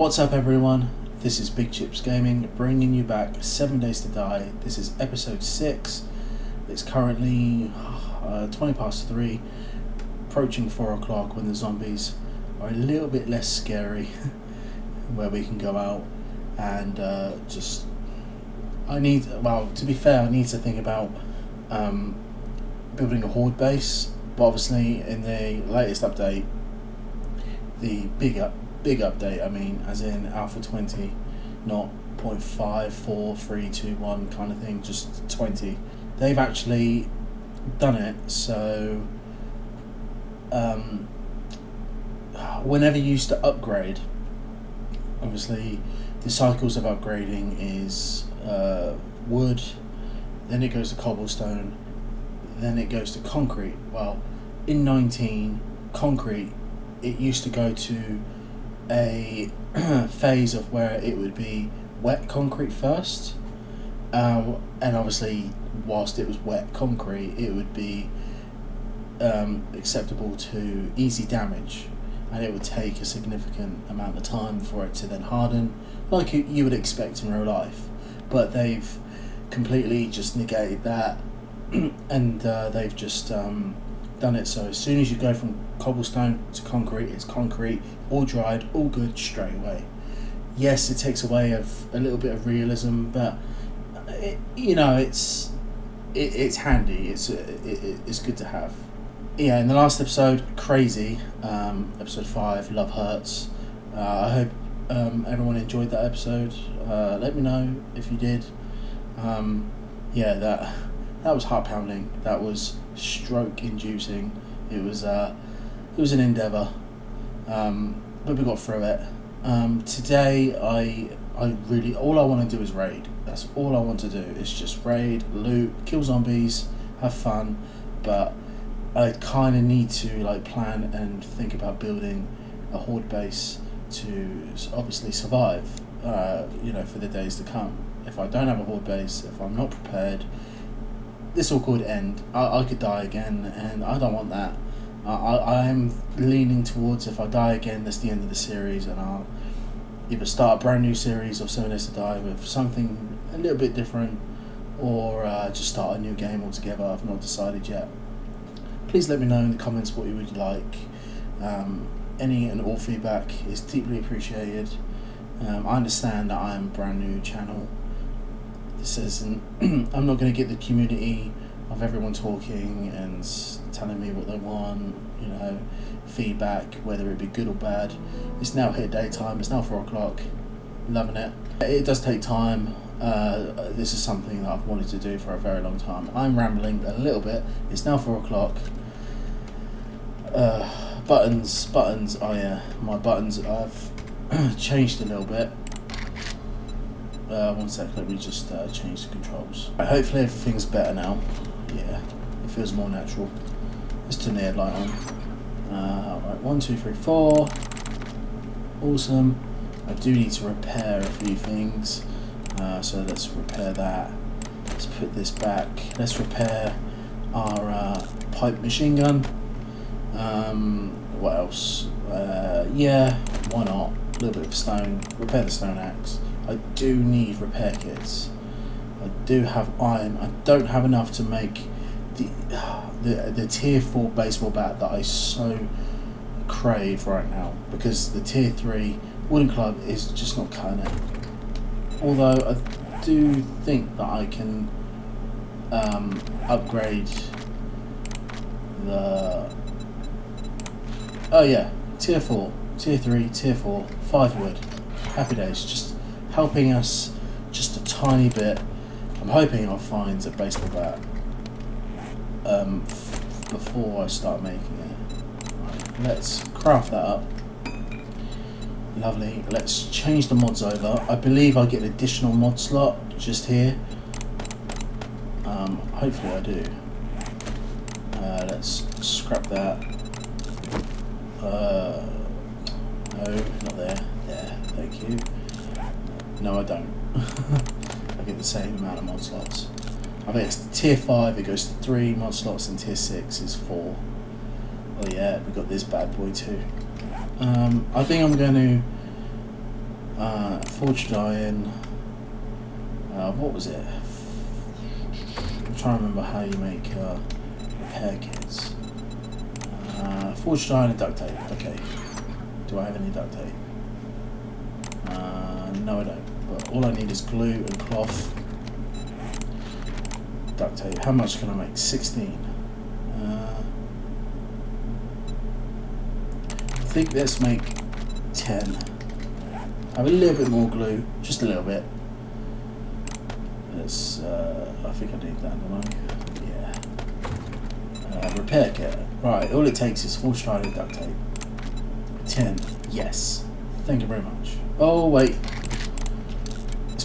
What's up, everyone? This is Big Chips Gaming, bringing you back Seven Days to Die. This is episode six. It's currently uh, twenty past three, approaching four o'clock when the zombies are a little bit less scary, where we can go out and uh, just. I need well to be fair. I need to think about um, building a horde base, but obviously in the latest update, the big up, big update. I mean, as in Alpha twenty, not 0.54321 kind of thing, just twenty. They've actually done it so. Um, whenever you used to upgrade, obviously the cycles of upgrading is uh, wood, then it goes to cobblestone, then it goes to concrete. Well, in 19, concrete, it used to go to a phase of where it would be wet concrete first, um, and obviously, whilst it was wet concrete, it would be um, acceptable to easy damage, and it would take a significant amount of time for it to then harden, like you, you would expect in real life. But they've completely just negated that, and uh, they've just um, done it so as soon as you go from cobblestone to concrete, it's concrete, all dried, all good straight away. Yes, it takes away of a little bit of realism, but it, you know it's it, it's handy. It's it, it's good to have. Yeah, in the last episode, crazy um, episode five, love hurts. Uh, I hope um, everyone enjoyed that episode. Uh, let me know if you did. Um, yeah, that that was heart pounding. That was stroke inducing. It was uh, it was an endeavour, um, but we got through it. Um, today, I I really all I want to do is raid. That's all I want to do is just raid, loot, kill zombies, have fun. But I kind of need to like plan and think about building a horde base to obviously survive. Uh, you know, for the days to come. If I don't have a horde base, if I'm not prepared, this all could end. I, I could die again, and I don't want that. I, I I'm leaning towards if I die again, that's the end of the series, and I'll either start a brand new series of Seven Days to Die with something a little bit different, or uh, just start a new game altogether. I've not decided yet. Please let me know in the comments what you would like. Um, any and all feedback is deeply appreciated. Um, I understand that I am a brand new channel. This isn't. I'm not going to get the community of everyone talking and telling me what they want. You know, feedback, whether it be good or bad. It's now hit daytime. It's now four o'clock. Loving it. It does take time. Uh, this is something that I've wanted to do for a very long time. I'm rambling a little bit. It's now four o'clock. Uh, buttons, buttons. Oh yeah, my buttons. I've changed a little bit. Uh, one sec, let me just uh, change the controls. Right, hopefully everything's better now. Yeah, it feels more natural. Let's turn the headlight on. Uh, right, one, two, three, four. Awesome. I do need to repair a few things. Uh, so let's repair that. Let's put this back. Let's repair our uh, pipe machine gun. Um, what else? Uh, yeah, why not? A little bit of stone. Repair the stone axe. I do need repair kits. I do have iron. I don't have enough to make the the the tier four baseball bat that I so crave right now because the tier three wooden club is just not cutting it. Although I do think that I can um, upgrade the oh yeah tier four, tier three, tier four, five wood. Happy days, just helping us just a tiny bit. I'm hoping I'll find a baseball bat um, before I start making it. Right, let's craft that up. Lovely. Let's change the mods over. I believe I get an additional mod slot just here. Um, hopefully I do. Uh, let's scrap that. Uh, no, not there. There. Thank you. No, I don't. I get the same amount of mod slots. I think it's tier 5, it goes to 3 mod slots, and tier 6 is 4. Oh yeah, we got this bad boy too. Um, I think I'm going to Uh, Forged Iron. Uh, what was it? I'm trying to remember how you make uh, repair kits. Uh, forged iron and duct tape. Okay. Do I have any duct tape? Uh, no, I don't. All I need is glue and cloth. Duct tape. How much can I make? 16. Uh, I think let's make 10. Have a little bit more glue, just a little bit. Let's, uh, I think I need that? Yeah. Uh, repair kit. Right, all it takes is four stranded duct tape. 10. Yes. Thank you very much. Oh, wait.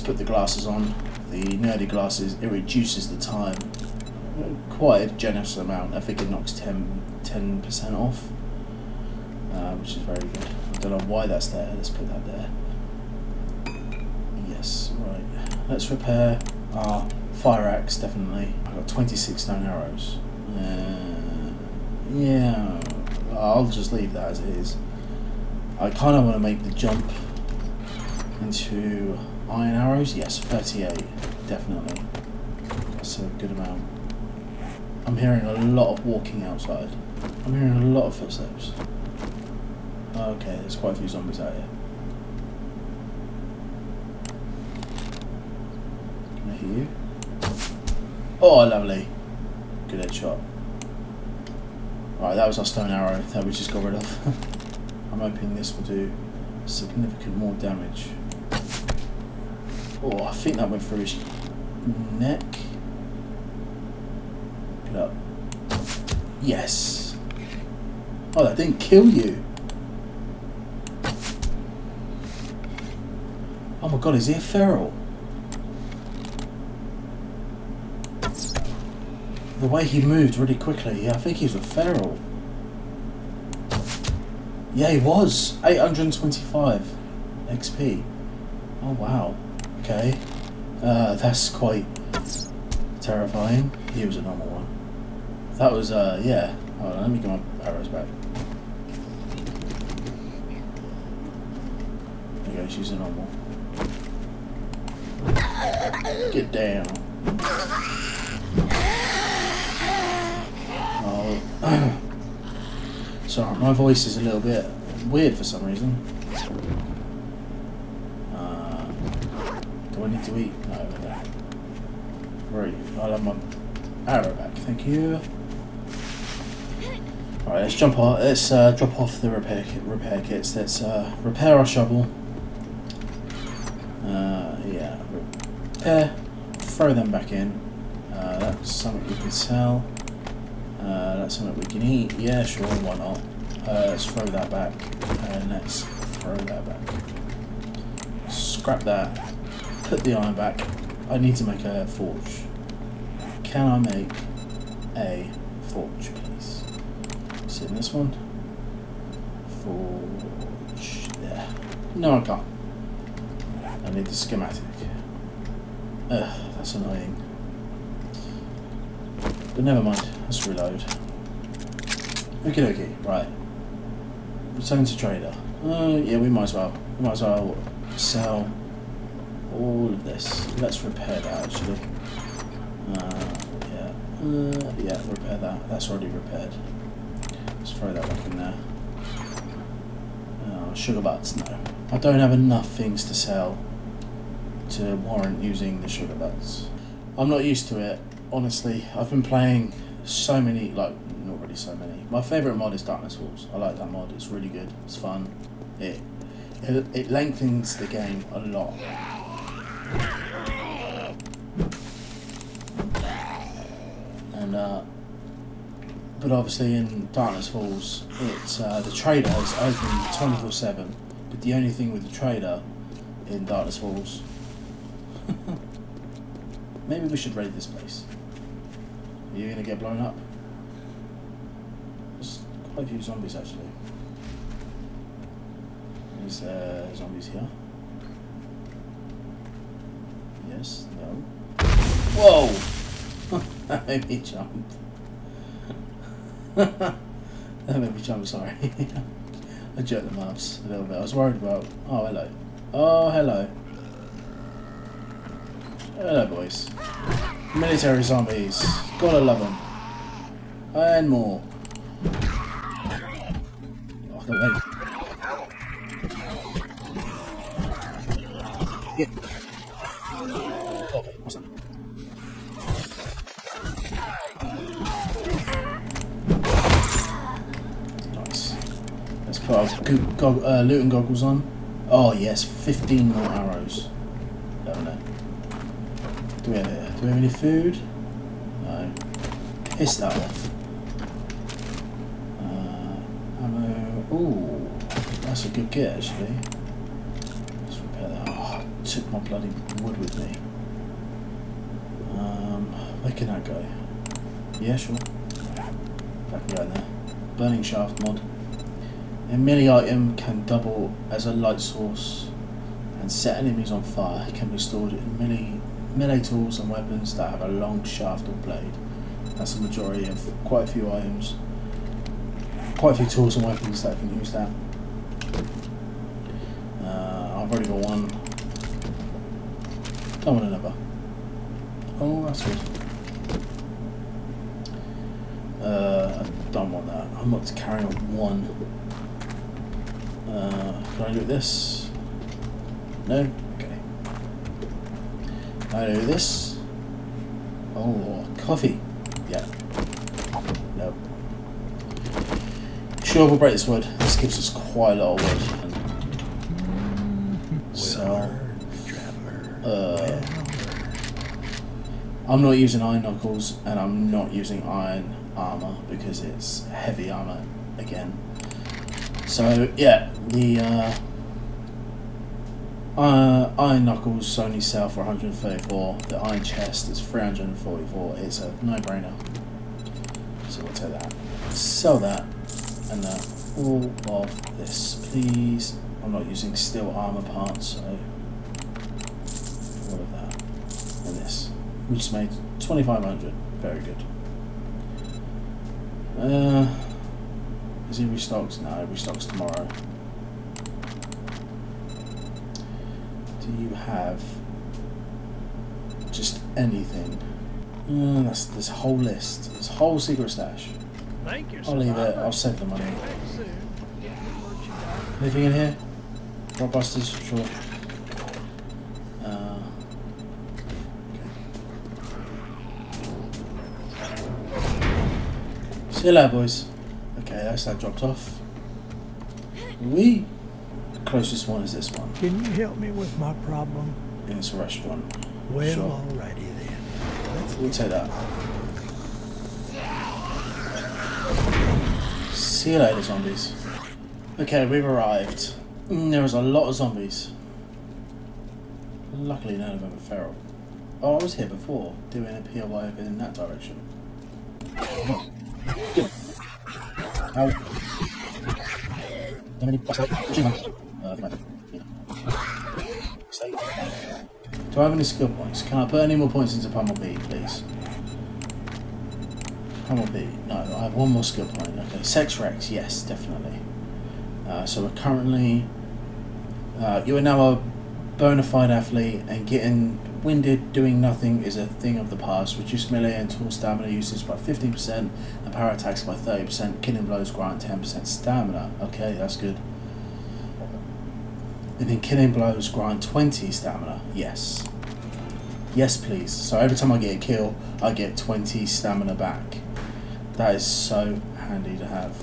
Put the glasses on. The nerdy glasses, it reduces the time. Quite a generous amount. I think it knocks 10, 10% off. Uh, which is very good. I don't know why that's there. Let's put that there. Yes, right. Let's repair our fire axe, definitely. I've got 26 stone arrows. Uh, yeah, I'll just leave that as it is. I kind of want to make the jump into iron arrows. Yes, 38, definitely. That's a good amount. I'm hearing a lot of walking outside. I'm hearing a lot of footsteps. Okay, there's quite a few zombies out here. Can I hear you? Oh, lovely. Good headshot. Right, that was our stone arrow that we just got rid of. I'm hoping this will do significant more damage. Oh, I think that went through his neck. Up. Yes. Oh, that didn't kill you. Oh my god, is he a feral? The way he moved really quickly, yeah, I think he's a feral. Yeah, he was. 825 XP. Oh, wow. Okay. Uh, that's quite terrifying. He was a normal one. That was, uh, yeah. On, let me get my arrows back. Okay, she's a normal. Get down. Oh. Sorry, my voice is a little bit weird for some reason. Uh, do I need to eat? No, no. Where are you? I'll have my arrow back, thank you. Alright, let's jump off. Let's uh, drop off the repair kit, repair kits. Let's uh, repair our shovel. Uh, yeah, repair. Throw them back in. Uh, that's something we can sell. Uh, that's something we can eat. Yeah, sure, why not? Uh, let's throw that back. And let's throw that back. Scrap that. Put the iron back. I need to make a forge. Can I make a forge, please? It in this one? Forge. There. No, I can't. I need the schematic. Ugh, that's annoying. But never mind. Let's reload. Okay, okay, right. Return to trader. Uh, yeah, we might as well. We might as well sell all of this. Let's repair that actually. Uh, yeah, uh, yeah, repair that. That's already repaired. Let's throw that back in there. Uh, sugar butts, no. I don't have enough things to sell to warrant using the sugar butts. I'm not used to it, honestly. I've been playing so many, like, not really so many. My favourite mod is Darkness Falls. I like that mod, it's really good, it's fun. It, it, it lengthens the game a lot. And, uh, but obviously in Darkness Falls, it's, uh, the trader is open 24 7. But the only thing with the trader in Darkness Falls, maybe we should raid this place. Are you gonna get blown up? There's quite a few zombies actually. Is there zombies here? No. Whoa! that made me jump. that made me jump, sorry. I jerked the mouse a little bit. I was worried about. Oh, hello. Oh, hello. Hello, boys. Military zombies. Gotta love them. And more. Oh, Let's put go uh, looting goggles on. Oh yes, 15 more arrows. Don't know. Do we have? Do we have any food? No. Piss that off. Uh, ammo. Ooh, that's a good get actually. Let's repair that. Oh, I took my bloody wood with me. Um, where can that go? Yeah, sure. That can go in there. Burning shaft mod. A melee item can double as a light source and set enemies on fire. It can be stored in melee, melee tools and weapons that have a long shaft or blade. That's the majority of quite a few items. Quite a few tools and weapons that can use that. Uh, I've already got one. Don't want another. Oh, that's good. Uh, I don't want that. I'm not carrying one. Can I do this? No? Okay. Can I do this. Oh, coffee. Yeah. No. Sure, we'll break this wood. This gives us quite a lot of wood. So, uh, I'm not using iron knuckles and I'm not using iron armor because it's heavy armor again. So yeah, the uh, uh, Iron Knuckles only sell for 134. The Iron Chest is 344. It's a no-brainer. So we'll take that. Sell that, and uh, all of this, please. I'm not using steel armor parts, so all of that and this. We just made 2,500. Very good. Uh. Is he restocks? No, he restocks tomorrow. Do you have just anything? Uh, that's this whole list. This whole secret stash. Thank you, I'll leave it. I'll save the money. Anything in here? Blockbusters? Sure. Uh, okay. See you later, boys. Okay, that's that dropped off. We closest one is this one. Can you help me with my problem? And it's a restaurant. Well, Sure. alrighty then. Let's We'll take that. See you later, zombies. Okay, we've arrived. Mm, There was a lot of zombies. Luckily, none of them are feral. Oh, I was here before, doing a POI in that direction. Good. Ow. How many bucks? Uh, I. Do I have any skill points? Can I put any more points into Pummel Pete, please? Pummel Pete. No, I have one more skill point. Okay. Sex Rex, yes, definitely. Uh, so we're currently. Uh, you are now a bona fide athlete, and getting winded doing nothing is a thing of the past. Reduce melee and tool stamina usage by 15%, and power attacks by 30%. Killing blows grant 10% stamina. Okay, that's good. And then killing blows grant 20 stamina. Yes. Yes, please. So every time I get a kill, I get 20 stamina back. That is so handy to have.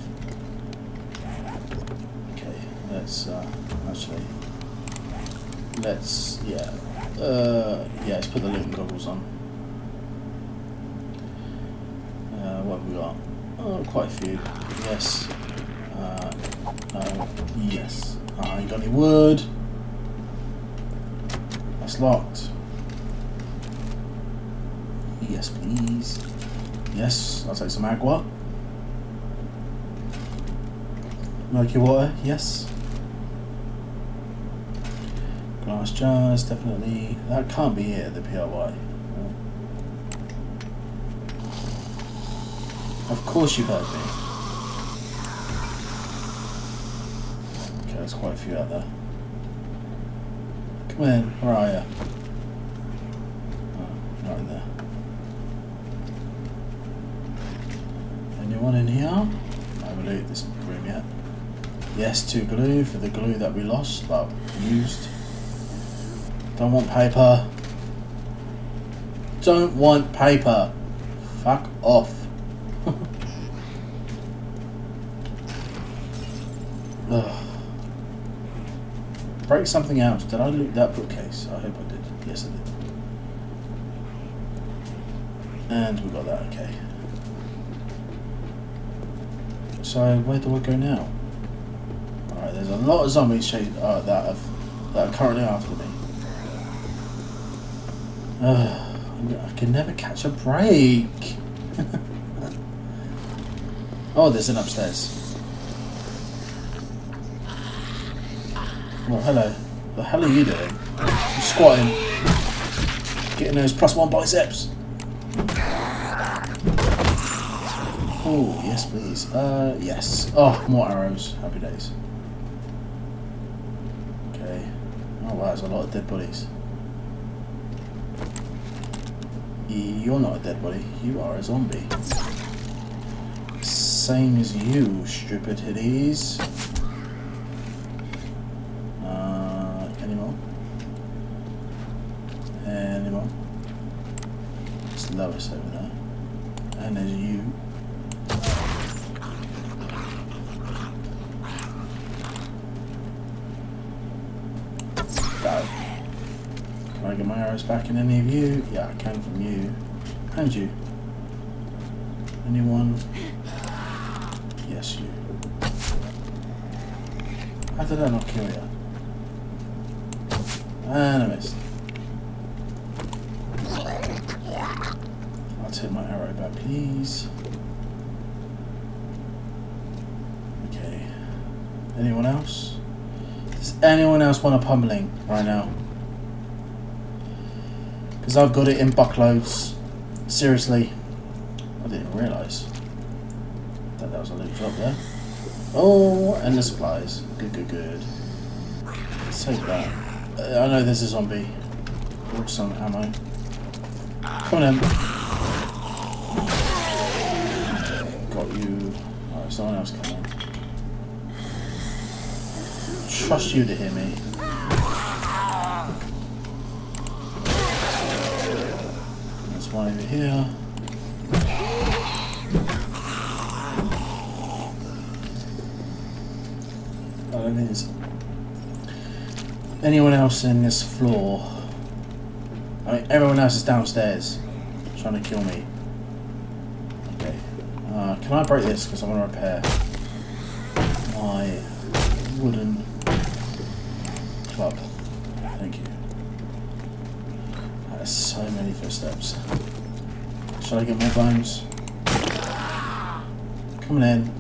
Okay, let's uh, actually. Let's, yeah. Uh, yeah, let's put the looting goggles on. Uh, what have we got? Oh, quite a few. Yes. Uh, no. Yes. I ain't got any wood. That's locked. Yes, please. Yes, I'll take some agua. Murky water, yes. Glass jars, definitely. That can't be it, the POI. Of course you heard me. Okay, there's quite a few out there. Come in. Where are you? Oh, right there. Anyone in here? I haven't looted this room yet. Yes, two glue for the glue that we lost, well, used. Don't want paper. Don't want paper. Fuck off. Break something else. Did I loot that bookcase? I hope I did. Yes, I did. And we got that, okay. So, where do I go now? Alright, there's a lot of zombies chase, uh, that, have, that are currently after me. I can never catch a break. oh, there's an upstairs. Well, hello. The hell are you doing? You're squatting. Getting those plus one biceps. Oh, yes, please. Uh, yes. Oh, more arrows. Happy days. Okay. Oh, wow, there's a lot of dead bodies. You're not a dead body. You are a zombie. Same as you, stupid hitties. Uh, any more? Any more? It's Lois over there. And there's you. Go. Can I get any of you? Yeah, I can from you. And you. Anyone? Yes, you. How did I not kill you? And I missed. I'll take my arrow back, please. Okay. Anyone else? Does anyone else want a pummeling right now? Because I've got it in buckloads. Seriously. I didn't realise that that was a loot drop there. Oh, and the supplies. Good, good, good. Let's take that. Uh, I know there's a zombie. Or some ammo. Come on in. Got you. Alright, someone else come on. Trust you to hear me. One here. I don't there's anyone else in this floor. I mean, everyone else is downstairs trying to kill me. Okay. Uh, can I break this? Because I want to repair my wooden club. Thank you. That is so many footsteps. Should I get more bones? Coming in.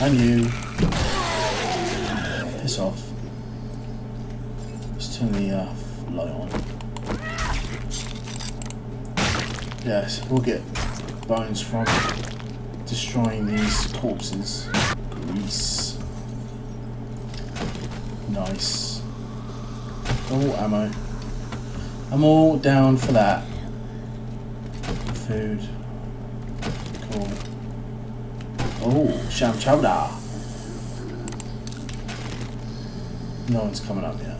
And you. Piss off. Let's turn the uh, light on. Yes, we'll get bones from destroying these corpses. Grease. Nice. Oh, ammo. I'm all down for that. Food. Cool. Oh, sham chowder. No one's coming up yet.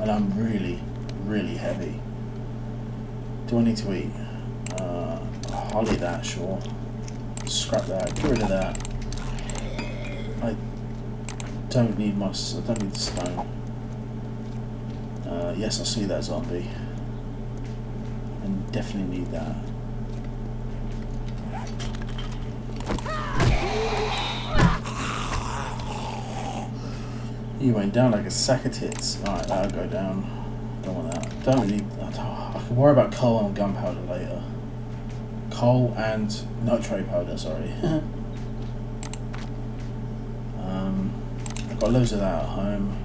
And I'm really, really heavy. Do I need to eat? Uh, that, sure. Scrap that, get rid of that. I don't need my, I don't need the stone. Uh, yes, I see that zombie. And definitely need that. You went down like a sack of tits. Alright, that'll go down. Don't want that. Don't need. Don't, I can worry about coal and gunpowder later. Coal and nitrate powder, sorry. um, I've got loads of that at home.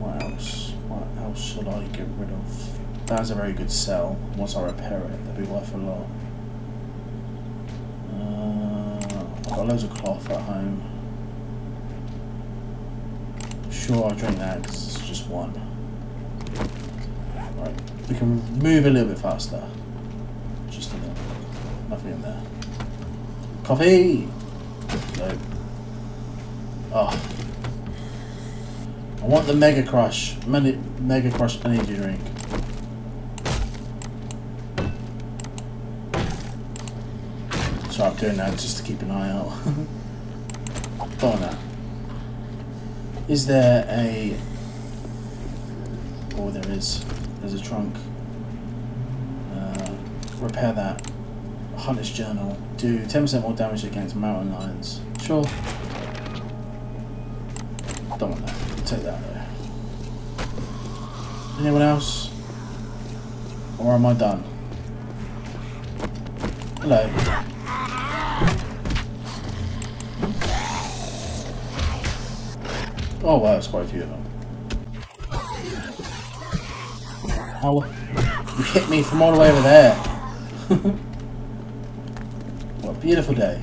What else? What else should I get rid of? That's a very good sell. Once I repair it, that'd be worth a lot. Uh, I've got loads of cloth at home. Sure, I'll drink that because it's just one. Right, we can move a little bit faster. Just a little. Nothing in there. Coffee! Oh. I want the Mega Crush. Mega, Mega Crush energy drink. So I'm doing that just to keep an eye out. That. Is there a... Oh, there is. There's a trunk. Uh, repair that. Hunter's Journal. Do 10% more damage against mountain lions. Sure. Want that. Though. Anyone else? Or am I done? Hello. Oh wow, that's quite a few of them. How? You hit me from all the way over there. what a beautiful day.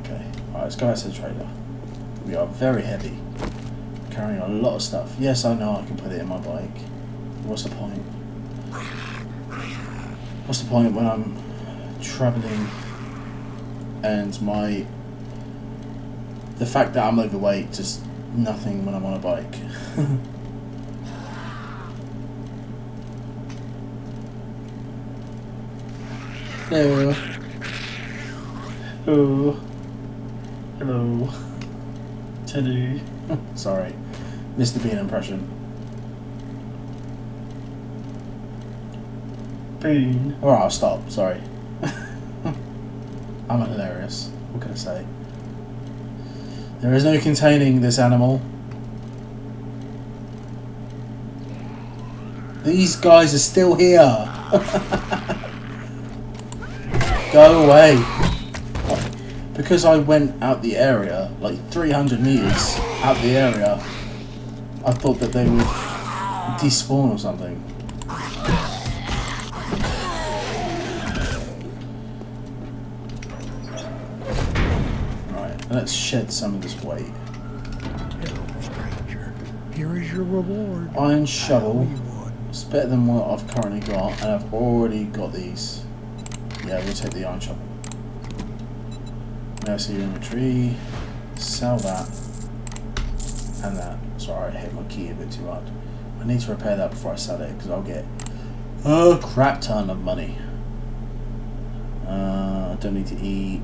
Okay, alright, let's go out to the trailer. We are very heavy. Carrying a lot of stuff. Yes, I know I can put it in my bike. What's the point? What's the point when I'm travelling and my the fact that I'm overweight just nothing when I'm on a bike. Hello. Hello. Teddy. Sorry. Mr. Bean impression. Bean. Alright, I'll stop. Sorry. I'm hilarious. What can I say? There is no containing this animal. These guys are still here. Go away. Because I went out the area, like 300 meters out the area, I thought that they would despawn or something. Right, let's shed some of this weight. Hello, stranger. Here is your reward. Iron shovel. owe you one. It's better than what I've currently got, and I've already got these. Yeah, we'll take the iron shovel. Now see your inventory. Sell that. And that. Sorry, I hit my key a bit too hard. I need to repair that before I sell it, because I'll get a crap ton of money. Uh, I don't need to eat.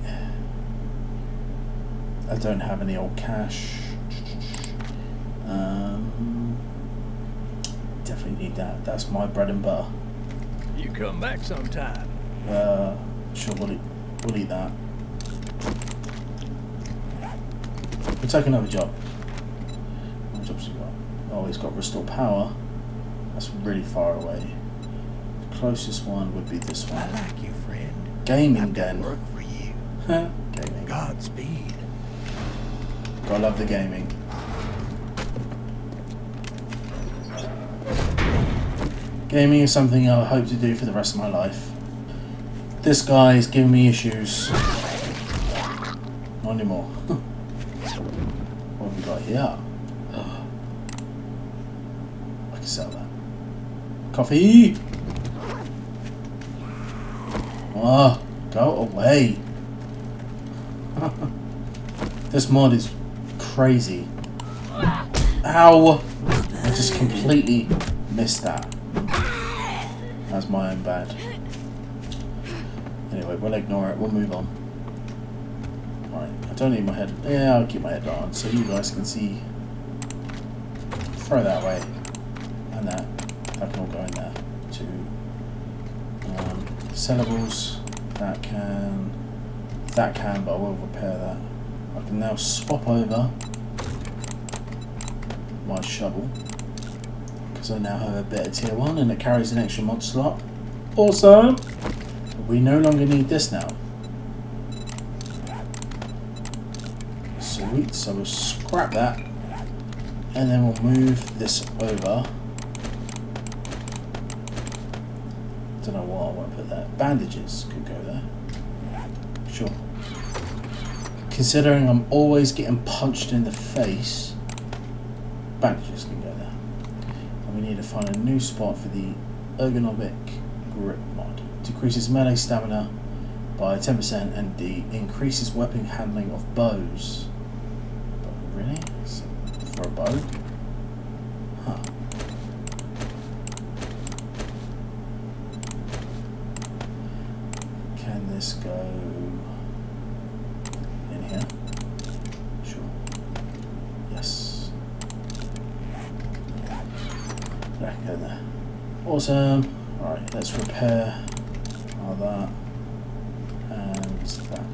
I don't have any old cash. Um, definitely need that. That's my bread and butter. You come back sometime. Uh, sure, we'll eat, we'll eat that. We'll take another job. What jobs you got? Oh, he's got restore power. That's really far away. The closest one would be this one. I like you, friend. Gaming I've den. work for you. Gaming. Godspeed. Gotta love the gaming. Gaming is something I hope to do for the rest of my life. This guy is giving me issues. Not anymore. we got? Uh, I can sell that. Coffee! Oh, go away. this mod is crazy. Ow! I just completely missed that. That's my own bad. Anyway, we'll ignore it. We'll move on. I don't need my head. Yeah, I'll keep my head on so you guys can see. Throw that away. And that. That can all go in there. Two. Um, sellables. That can. That can, but I will repair that. I can now swap over my shovel because I now have a better tier 1 and it carries an extra mod slot. Awesome! We no longer need this now. Sweet, so we'll scrap that and then we'll move this over. Don't know what I want to put there. Bandages could go there. Sure. considering I'm always getting punched in the face, bandages can go there. And we need to find a new spot for the ergonomic grip mod. Decreases melee stamina by 10% and the increases weapon handling of bows. Really? For a bow? Huh. Can this go in here? Sure. Yes. Yeah, go there. Awesome. Alright, let's repair all that and that.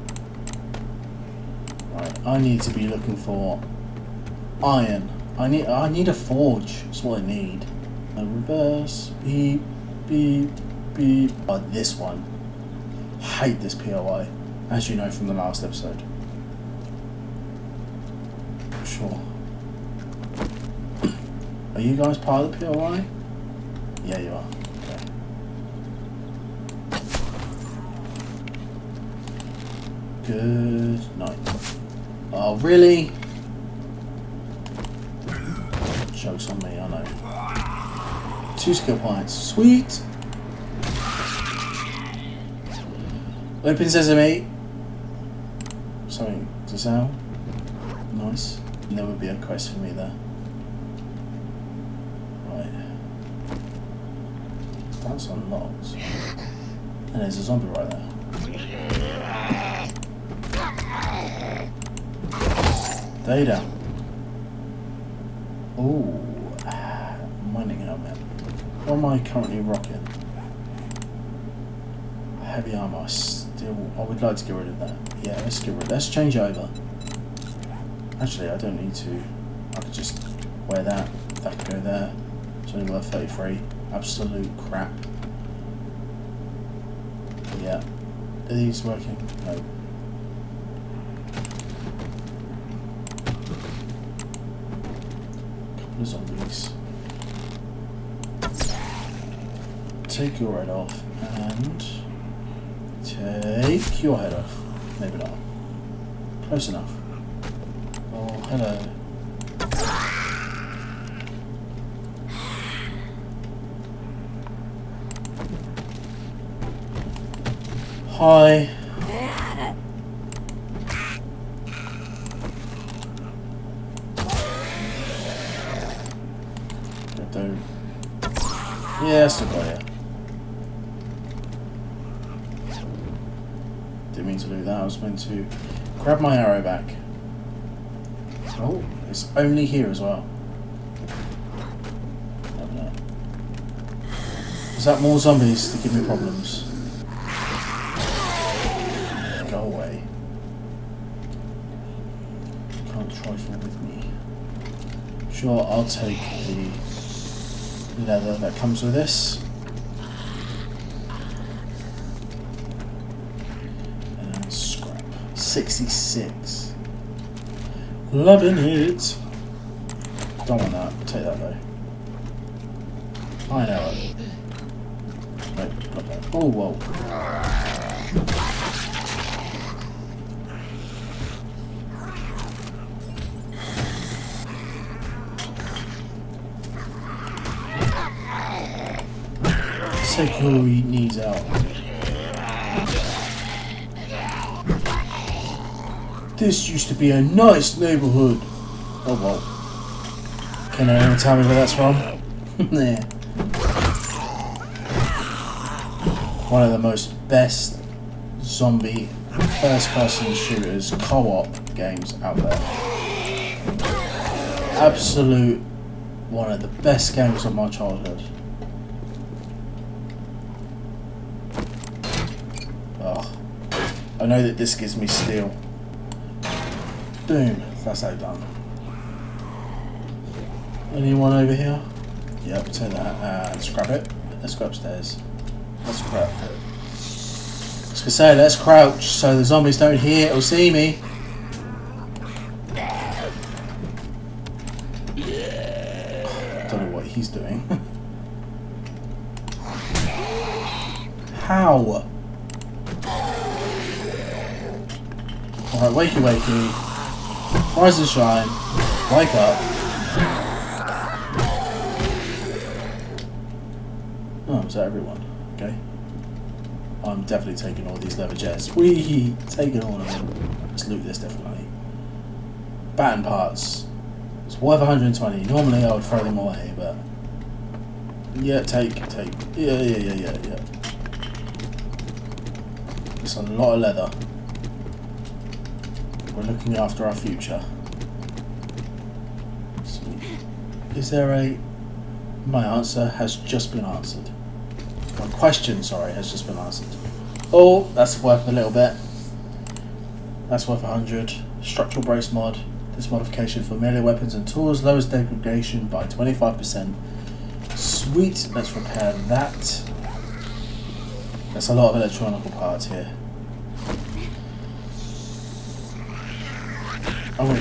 Right, I need to be looking for iron. I need I need a forge. That's what I need. A reverse beep beep beep. Oh, this one. Hate this POI, as you know from the last episode. Sure. Are you guys part of the POI? Yeah, you are. Okay. Good night. Oh, really? Two skill points. Sweet! Open sesame. To sell. Nice. There would be a quest for me there. Right. That's unlocked. And there's a zombie right there. Data. Ooh. Mining helmet. What am I currently rocking? Heavy armor. I Still, I would like to get rid of that. Yeah, let's get rid. Let's change over. Actually, I don't need to. I could just wear that. That could go there. It's only worth 33. Absolute crap. Yeah. Are these working? No. Couple of zombies. Take your head off and take your head off. Maybe not. Close enough. Oh, hello. Hi. do. Yeah, still got it. Didn't mean to do that. I was meant to grab my arrow back. Oh, it's only here as well. Is that more zombies to give me problems? Go away. You can't trifle with me. Sure, I'll take the leather that comes with this. And scrap. 66. Loving it. Don't want that. Take that though. I know. Wait, not that. Oh, whoa. Take your knees out. This used to be a nice neighborhood. Oh well. Can anyone tell me where that's from? yeah. One of the most best zombie first person shooters co-op games out there. Absolute one of the best games of my childhood. Oh, I know that this gives me steel. Boom, that's how done. Anyone over here? Yep, take that uh, and scrap it. Let's go upstairs. Let's crouch. I was gonna say, let's crouch so the zombies don't hear or see me. Yeah Don't know what he's doing. How? Alright, wakey wakey. Rise and shine. Wake up. Oh, is that everyone? Okay. I'm definitely taking all these leather jets. Wee! Taking all of them. Let's loot this definitely. Baton parts. It's worth 120. Normally I would throw them away, but... Yeah, take, take. Yeah, yeah, yeah, yeah, yeah. It's a lot of leather. We're looking after our future. Sweet. Is there a... My answer has just been answered. My question, sorry, has just been answered. Oh, that's worth a little bit. That's worth 100. Structural brace mod. This modification for melee weapons and tools lowers degradation by 25%. Sweet, let's repair that. That's a lot of electronic parts here.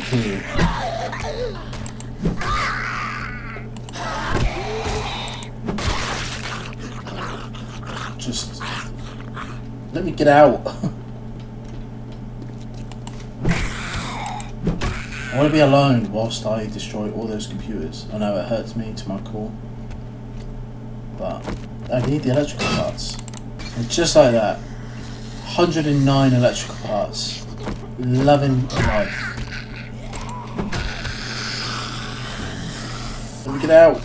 You. Just let me get out. I want to be alone whilst I destroy all those computers. I know it hurts me to my core, but I need the electrical parts. And just like that, 109 electrical parts. Loving life. Get out.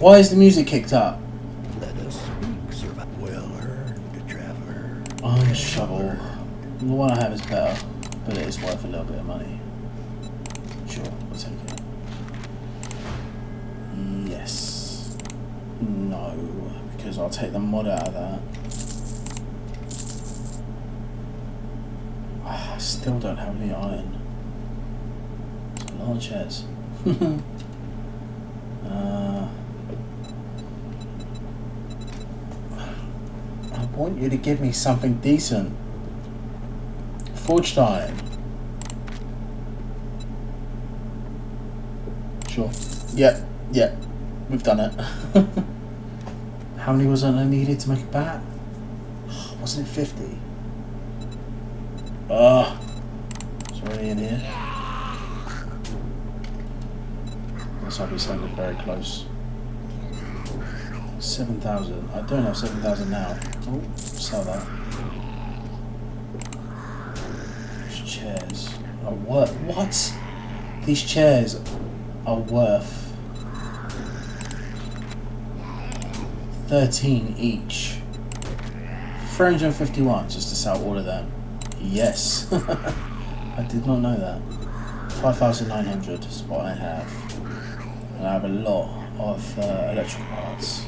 Why is the music kicked up? Let us speak. Well earned, traveler. Iron shovel. The one I have is better, but it is worth a little bit of money. Sure, we'll take it. Yes. No, because I'll take the mod out of that. Ah, I still don't have any iron. It's a lot of chairs. Uh, I want you to give me something decent. Forged iron. Sure. Yep, yep. We've done it. How many was I needed to make a bat? Wasn't it 50? Ah. it's already in here. Let's hope we very close. 7,000. I don't have 7,000 now. Oh, sell that. These chairs are worth. What? These chairs are worth 13 each. 351 just to sell all of them. Yes. I did not know that. 5,900 is what I have. And I have a lot of uh, electrical parts.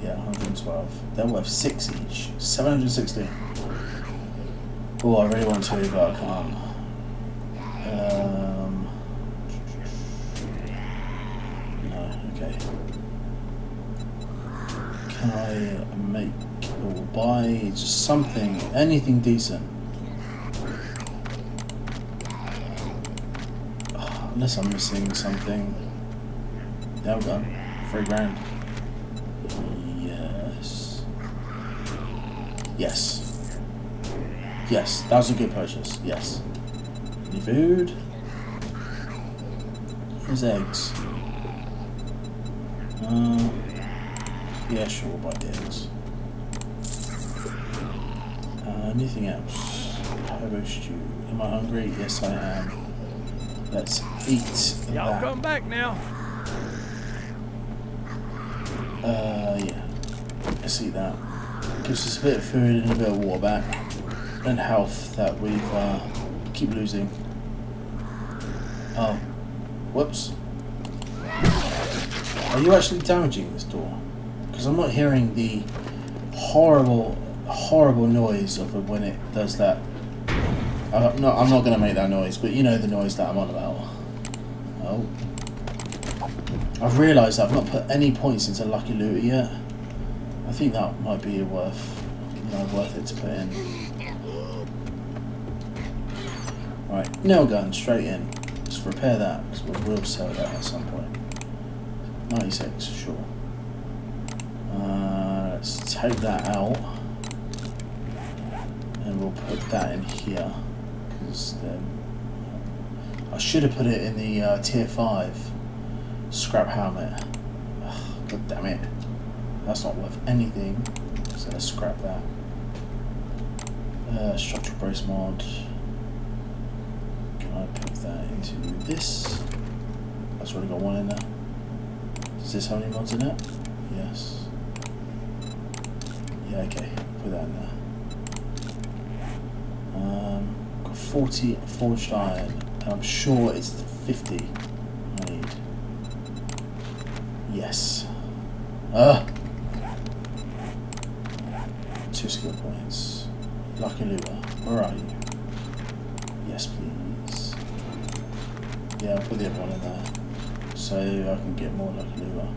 Yeah, 112. They're worth 6 each. 760. Oh, I really want to, but I can't. Um, no, okay. Can I make or buy just something, anything decent? Ah, Unless I'm missing something. There we go. Three grand. Yes. Yes. Yes, that was a good purchase. Yes. Any food? Here's eggs. Uh, yeah, sure, we'll buy the eggs. Uh, anything else? Hobo stew. Am I hungry? Yes, I am. Let's eat Y'all come back now. Uh, yeah. Let's eat that. Gives us a bit of food and a bit of water back. And health that we've, uh, keep losing. Oh. Whoops. Are you actually damaging this door? Because I'm not hearing the horrible, horrible noise of when it does that. Uh, no, I'm not going to make that noise, but you know the noise that I'm on about. Oh. I've realised I've not put any points into Lucky Looter yet. I think that might be worth, you know, worth it to put in. Right, nail gun straight in. Let's repair that because we will sell that at some point. 96, sure. Uh, let's take that out. And we'll put that in here because then I should have put it in the uh, tier five scrap helmet. Ugh, God damn it! That's not worth anything. So let's scrap that. Uh, structural brace mod. Can I put that into this? That's already got one in there. Does this have any mods in it? Yes. Yeah, okay. Put that in there. Um, got 40 forged iron, and I'm sure it's 50 I need. Yes. Ah! Two skill points. Lucky Looter, where are you? Yes, please. Yeah, I'll put the other one in there. So I can get more Lucky Looter.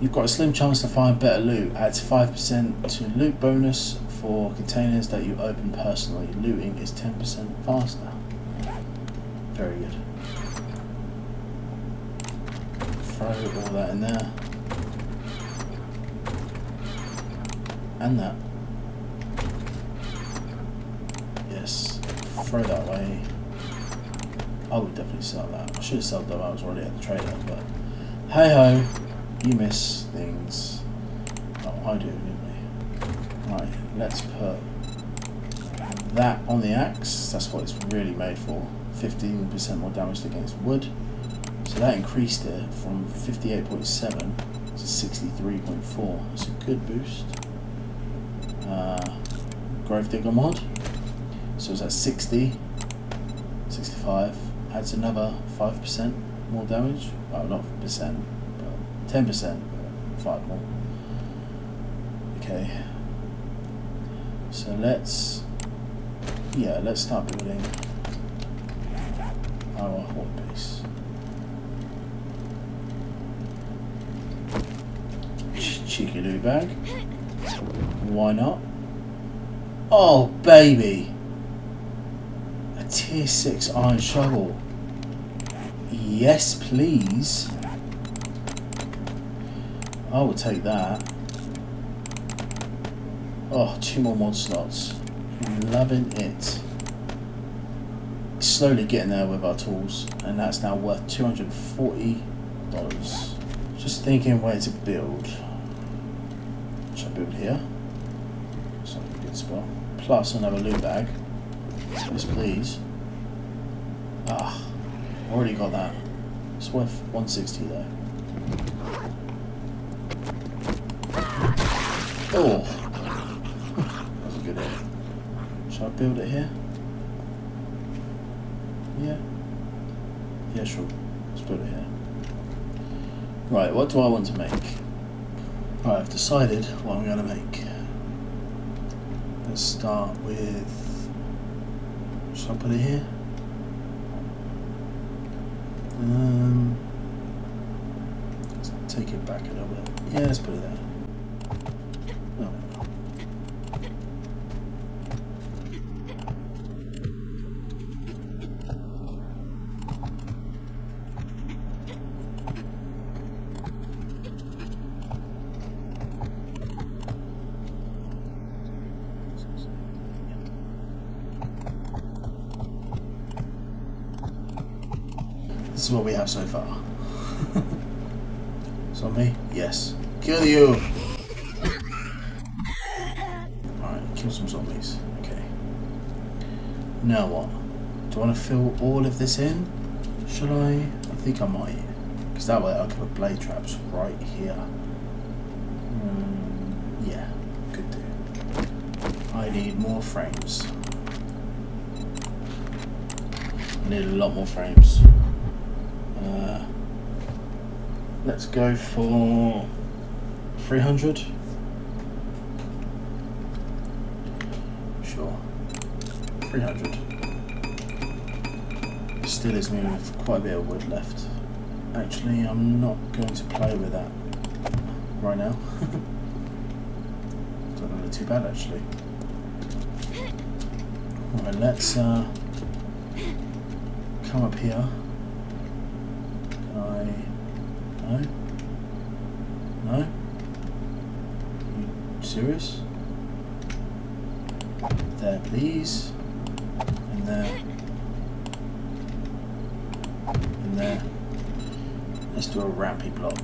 You've got a slim chance to find better loot. Adds 5% to loot bonus for containers that you open personally. Looting is 10% faster. Very good. Throw all that in there. And that. Yes. Throw that away. I would definitely sell that. I should have sold that I was already at the trader, but hey ho, you miss things. Oh, I do, anyway. Right, let's put that on the axe. That's what it's really made for. 15% more damage against wood. That increased it from 58.7 to 63.4. That's a good boost. Uh, Gravedigger mod. So it's at 60, 65. Adds another 5% more damage. Well, not percent, but 10%, but 5 more. Okay. So let's, yeah, let's start building our horde base. Cheeky loot bag. Why not? Oh, baby! A tier 6 iron shovel. Yes, please. I will take that. Oh, two more mod slots. Loving it. Slowly getting there with our tools, and that's now worth $240. Just thinking where to build. Should I build here? It's a good spot. Plus another loot bag. Yes, please. Ah, already got that. It's worth 160 though. Oh, that's a good hit. Should I build it here? Yeah. Yeah, sure. Let's build it here. Right, what do I want to make? Right, I've decided what I'm going to make. Let's start with. Should I put it here? Um, let's take it back a little bit. Yeah, let's put it there. No. This is what we have so far. Zombie? Yes. Kill you! Alright, kill some zombies. Okay. Now what? Do I want to fill all of this in? Should I? I think I might. Because that way I can put blade traps right here. Mm, yeah, could do. I need more frames. I need a lot more frames. Uh, let's go for 300. Sure. 300. Still is me with quite a bit of wood left. Actually, I'm not going to play with that right now. Don't really too bad actually. Alright, let's uh, come up here. Can I... No? No? You serious? There, please. And there. And there. Let's do a rampy block.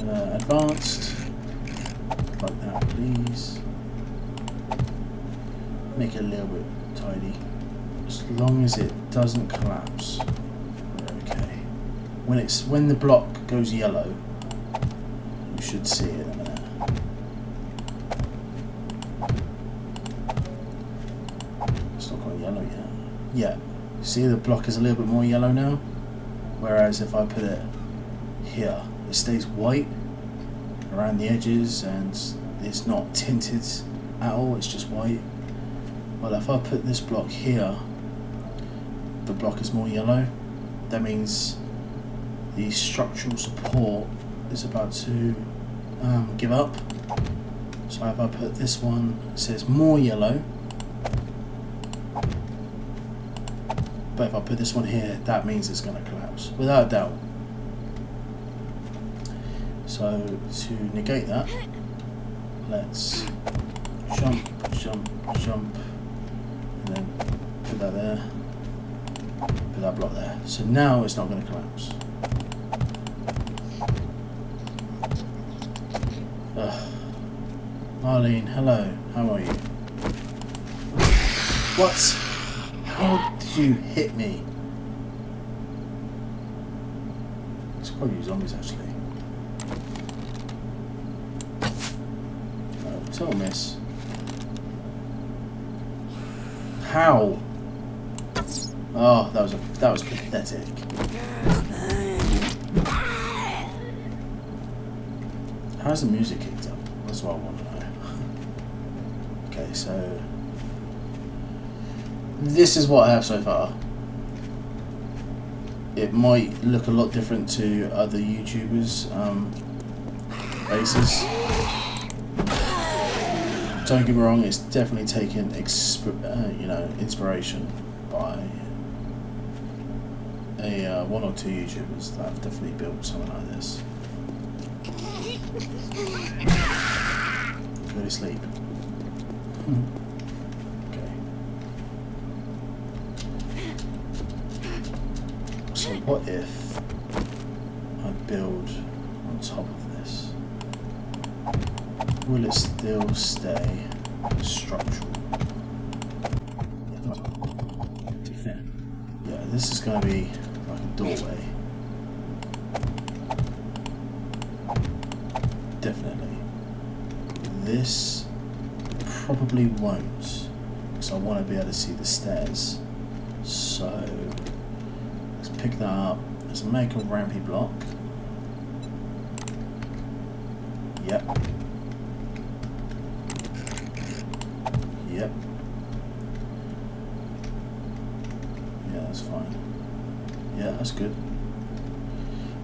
Uh, advanced. Like that, please. Make it a little bit tidy. As long as it doesn't collapse. Okay. When it's when the block goes yellow, you should see it in a minute. It's not gone yellow yet. Yeah. See the block is a little bit more yellow now? Whereas if I put it here, it stays white around the edges and it's not tinted at all, it's just white. Well, if I put this block here, the block is more yellow. That means the structural support is about to um, give up. So if I put this one, it says more yellow. But if I put this one here, that means it's going to collapse, without a doubt. So to negate that, let's jump, jump, jump, put that there, put that block there. So now it's not going to collapse. Ugh. Marlene, hello, how are you? What? How did you hit me? It's probably zombies actually. Oh, total miss. How? Oh, that was a, that was pathetic. How's the music kicked up? That's what I want to know. okay, so this is what I have so far. It might look a lot different to other YouTubers' um, bases. Don't get me wrong; it's definitely taken uh, you know inspiration by a uh, one or two YouTubers that have definitely built something like this. Go to sleep. Okay. So what if I build on top of this? Will it still stay structural? Yeah, this is going to be doorway. Definitely. This probably won't, because I want to be able to see the stairs. So let's pick that up. Let's make a rampy block. Yep. Yep. Yeah, that's fine. Yeah, that's good.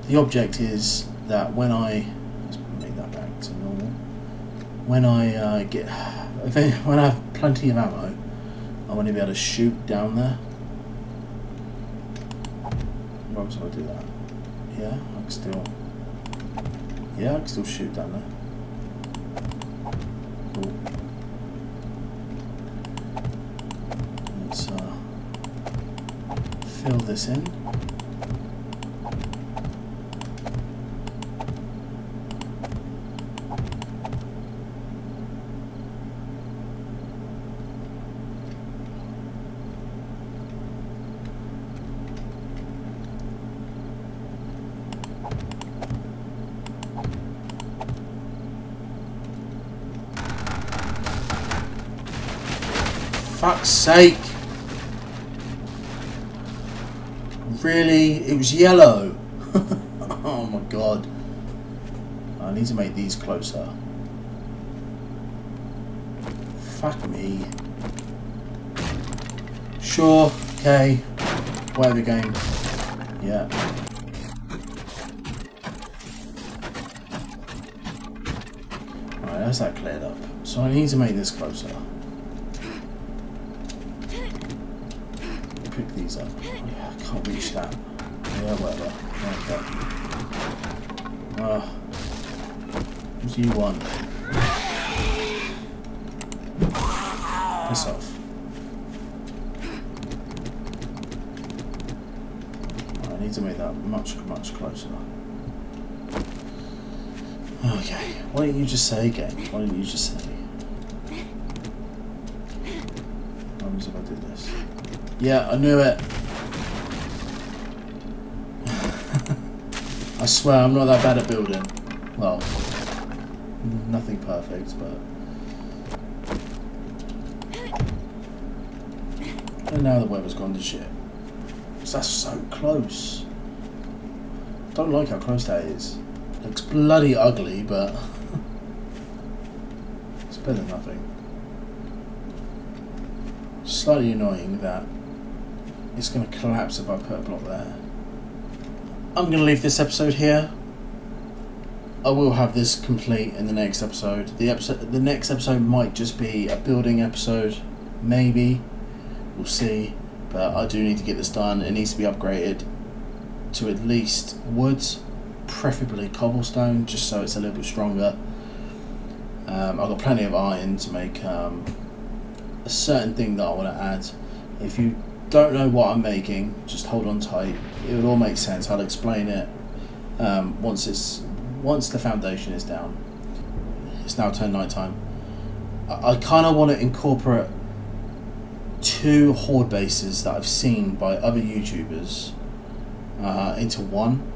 The object is that when I let's make that back to normal. When I uh, get when I have plenty of ammo, I want to be able to shoot down there. Do I do that? Yeah, I can still. Yeah, I can still shoot down there. Cool. Let's uh, fill this in. Sake! Really? It was yellow! oh my god. I need to make these closer. Fuck me. Sure, okay. Whatever game. Yeah. Alright, that's that cleared up. So I need to make this closer. pick these up? Yeah, I can't reach that. Yeah, whatever. Okay. Uh, what you one? Piss off. I need to make that much, much closer. Okay. Why don't you just say again? Why don't you just say Yeah, I knew it. I swear I'm not that bad at building. Well, nothing perfect, but. And now the weather's gone to shit. 'Cause that's so close. Don't like how close that is. Looks bloody ugly, but it's better than nothing. Slightly annoying that it's going to collapse if I put a block there. I'm going to leave this episode here. I will have this complete in the next episode. The episode, the next episode might just be a building episode, maybe. We'll see. But I do need to get this done. It needs to be upgraded to at least woods, preferably cobblestone, just so it's a little bit stronger. Um, I've got plenty of iron to make um, a certain thing that I want to add. If you don't know what I'm making, just hold on tight. It will all make sense. I'll explain it um, once it's once the foundation is down. It's now turned night time. I, I kind of want to incorporate two horde bases that I've seen by other YouTubers uh, into one.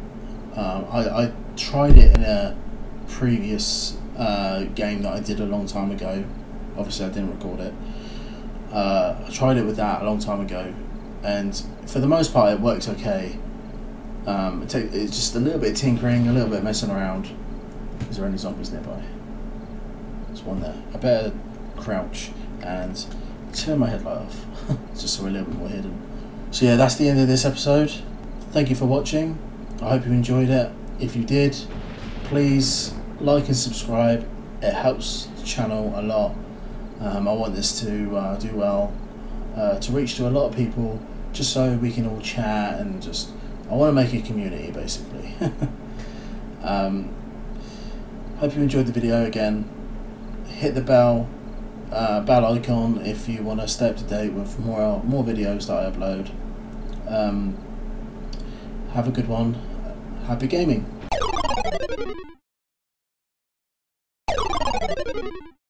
Um, I, I tried it in a previous uh, game that I did a long time ago. Obviously, I didn't record it. Uh, I tried it with that a long time ago, and for the most part, it works okay. Um, it it's just a little bit of tinkering, a little bit of messing around. Is there any zombies nearby? There's one there. I better crouch and turn my headlight off, just so we're a little bit more hidden. So yeah, that's the end of this episode. Thank you for watching. I hope you enjoyed it. If you did, please like and subscribe. It helps the channel a lot. Um, I want this to uh, do well, uh, to reach to a lot of people, just so we can all chat and just. I want to make a community basically. um, hope you enjoyed the video again. Hit the bell, uh, bell icon if you want to stay up to date with more more videos that I upload. Um, have a good one. Happy gaming.